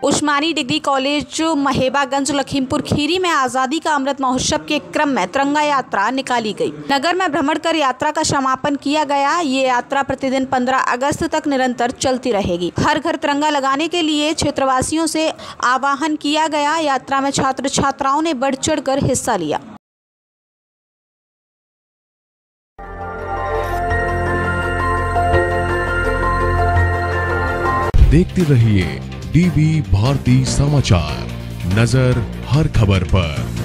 स्वाभिमानी degree college Mahebaganj Lakhimpur Kheri में आज़ादी का अमृत महोत्सव के क्रम में तिरंगा यात्रा निकाली गई। नगर में भ्रमण कर यात्रा का समापन किया गया। ये यात्रा प्रतिदिन 15 अगस्त तक निरंतर चलती रहेगी। हर घर तिरंगा लगाने के लिए क्षेत्रवासियों से आह्वान किया गया। यात्रा में छात्र छात्राओं ने बढ़ चढ़ कर हिस्सा लिया। देखते रहिए डीवी भारती समाचार नज़र हर खबर पर।